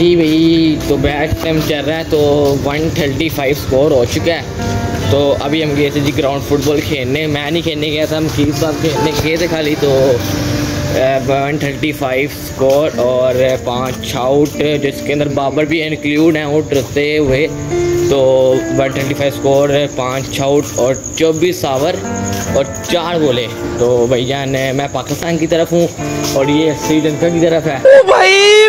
जी भाई तो match time चल रहा है तो 135 स्कोर हो चुका है। तो अभी हम गए थे जी ग्राउंड फुटबॉल खेलने। मैं नहीं खेलने गया था, हम खीर साहब खेलने गए थे खाली तो वन थर्टी फाइव स्कोर और पाँच आउट जिसके अंदर बाबर भी इंक्लूड हैं आउट रहते हुए। तो वन ट्वेंटी फाइव स्कोर है पाँच आउट और चौबीस आवर और चार बोले। तो भैया ने मैं पाकिस्तान की तरफ़ हूँ और ये श्रीलंका की तरफ़ है। ओ भाई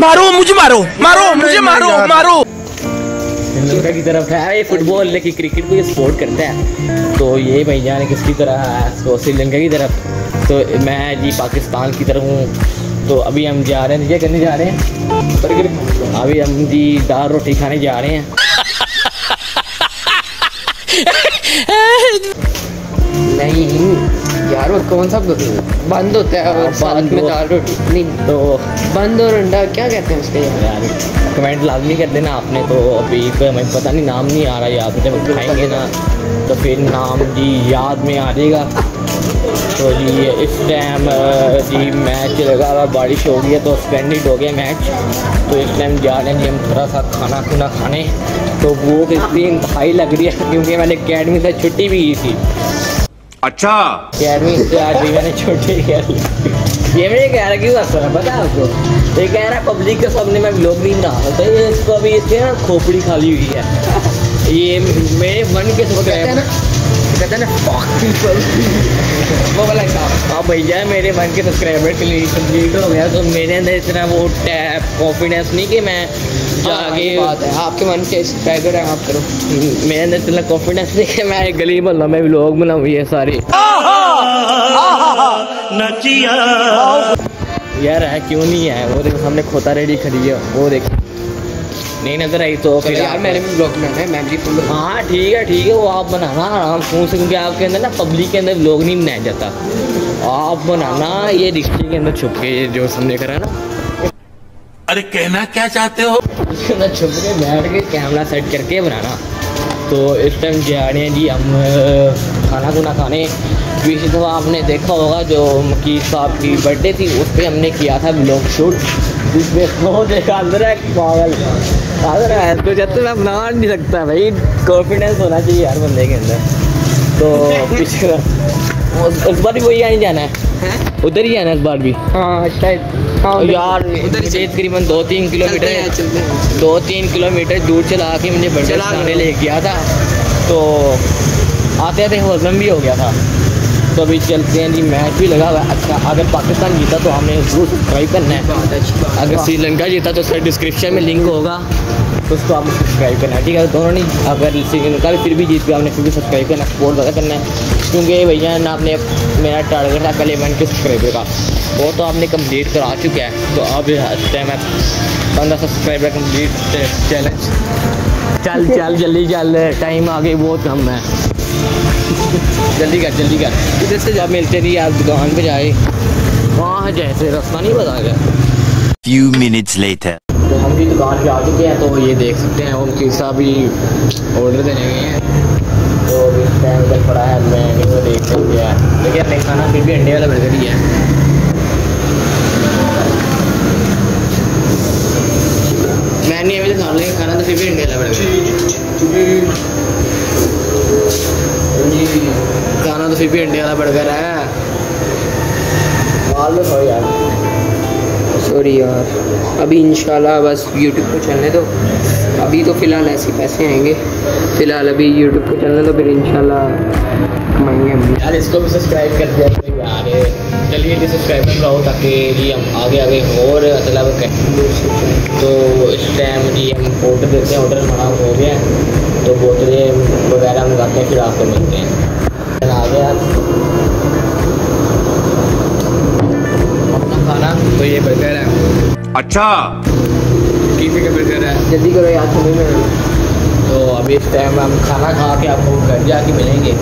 मारो मुझे मारो मारो मुझे मारो मारो। श्रीलंका की तरफ़ है ये फुटबॉल लेकिन क्रिकेट को ये सपोर्ट करता है। तो ये भैया ने किसकी तरह है? तो श्रीलंका की तरफ़। तो मैं जी पाकिस्तान की तरफ़ हूँ। तो अभी हम जा रहे हैं क्या करने जा रहे हैं। अभी हम जी दाल रोटी खाने जा रहे हैं। नहीं यार वो कौन सा बंद होता है और साथ बंद में दाल रोटी। नहीं तो बंद और अंडा क्या कहते हैं उसके? यार कमेंट लाजमी कर देना आपने तो। अभी तो हमें पता नहीं नाम नहीं आ रहा याद जब खाएँगे ना तो फिर नाम जी याद में आ जाएगा। तो जी इस टाइम जी मैच लगा हुआ बारिश हो गई है तो स्पेंडिड हो गया मैच तो इस टाइम जा रहे हैं जी हम थोड़ा सा खाना। खुना खाने तो वो इतनी इंतहाई लग रही है क्योंकि मैंने अकेडमी से छुट्टी भी की थी। अच्छा। मैंने कर ये मुझे कह रहा क्यों हंस है पता है आपको? ये कह रहा पब्लिक के सामने मैं ब्लॉग नहीं रहा तो ये इसको अभी इसके ना खोपड़ी खाली हुई है। ये मेरे मन के सब्सक्राइबर कहते हैं वो वाला काम। हाँ भैया मेरे मन के सब्सक्राइबर के लिए कंप्लीट हो गया तो मेरे अंदर इतना वो टैप कॉन्फिडेंस नहीं कि मैं जाके जाके बात है। आपके मन के सब्सक्राइबर हैं आप करो। मेरे अंदर इतना कॉन्फिडेंस कि मैं गली मोहल्ला में व्लॉग बनाऊँ ये सारी। यार है क्यों नहीं है? वो देखो सामने खोता रेडी खड़ी है। वो देखो। नहीं नज़र आई तो फिर यार मैंने भी ब्लॉग बनाना है मैं भी फुल हाँ ठीक है ठीक है वो आप बनाना आराम फ़ोन से क्योंकि आपके अंदर ना पब्लिक के अंदर लोग नहीं बनाया जाता। आप बनाना ये रिक्शे के अंदर छुप के जो सामने करा ना। अरे कहना क्या चाहते हो? उसके छुप के बैठ के कैमरा सेट करके बनाना। तो इस टाइम जा रहे हैं जी, हम खाना खुना खाने। पिछली दफ़ा आपने देखा होगा जो मकीर साहब की बर्थडे थी, उस पर हमने किया था ब्लॉग शूट जिसमें अंदर है, पागल। है तो जब मैं बना नहीं सकता भाई कॉन्फिडेंस होना चाहिए हर बंदे के अंदर। तो उस इस बार भी वही आने जाना है। उधर ही जाना इस बार भी। हाँ शायद हाँ यार उधर मुझे तकरीबन दो तीन किलोमीटर दो तीन किलोमीटर दूर चला के मुझे खाने गए। ले। गया था। तो आते आते हजम भी हो गया था। तो अभी चलते हैं जी मैच भी लगा हुआ अच्छा अगर पाकिस्तान जीता तो हमें ज़रूर सब्सक्राइब करना है। अगर श्रीलंका जीता तो उसका डिस्क्रिप्शन में लिंक होगा। तो उसको आपको सब्सक्राइब करना है ठीक है? दोनों नहीं अगर भी फिर भी जीत गया आपने फिर भी सब्सक्राइब करना सपोर्ट ज़्यादा करना है। क्योंकि भैया ना आपने मेरा टारगेट था कल इवेंट के सब्सक्राइबर का। वो तो आपने कंप्लीट करा चुका है। तो अब टाइम है पंद्रह सब्सक्राइबर कंप्लीट चैलेंज चल चल, जल्दी, चल टाइम आगे बहुत कम है। जल्दी कर जल्दी कर। इधर से जब मिलते नहीं यार दुकान पे जाए। वहाँ जैसे रास्ता नहीं बता गया। Few minutes later. तो हम भी दुकान पे आ चुके हैं तो ये देख सकते हैं उनकी साहब भी ऑर्डर देने गए हैं तो अभी इस टाइम तक पड़ा है मैं वो देख सकते हैं लेकिन अपने खाना फिर भी अंडे वाला बर्गर ही है। मैं नहीं अभी तो खा लेंगे खाना तो फिर भी अंडे वाला बर्गर खाना तो फिर भी अंडे वाला बर्गर है। सॉरी यार। अभी इंशाल्लाह बस यूट्यूब पे चलने दो। अभी तो फ़िलहाल ऐसे पैसे आएँगे। फ़िलहाल अभी यूट्यूब पे चलने दो, फिर इंशाल्लाह कमाएँगे हम। यार, इसको भी सब्सक्राइब कर दिया करो यार। चलिए कि सब्सक्राइबर बढ़ाओ ताकि जी हम आगे आगे और मतलब करें। तो इस टाइम जी हम ऑर्डर देते हैं ऑर्डर हमारा हो गया तो बोतलें वगैरह मंगाते हैं, फिर आपको मिलते हैं। आ गया अपना खाना तो ये बर्गर है। अच्छा। कीमे का बर्गर है। जल्दी करो यार तुम्हें मैं तो अभी इस टाइम हम खाना खा के आपको घर जाके मिलेंगे।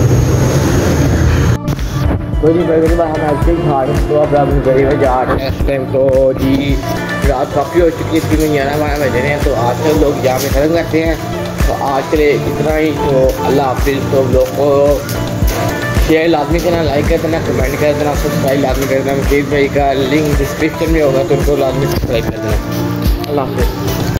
तो जी बर्गर बाद हम ऐसे ही खा रहे तो अब हम घर में जा रहे हैं। इस टाइम तो जी रात काफ़ी हो चुकी है तीन ग्यारह बारह बज रहे हैं तो आज तक लोग जाम में खत्म करते हैं। तो आज के लिए इतना ही तो अल्लाह हाफिज़ तो लोग को शेयर लाजमी करना लाइक कर देना कमेंट कर देना सब्सक्राइब लाजमी कर देना मुकेश भाई का लिंक डिस्क्रिप्शन में होगा तो उनको लाजमी सब्सक्राइब कर देना। अल्लाह हाफिज़।